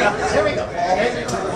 go. Here we go.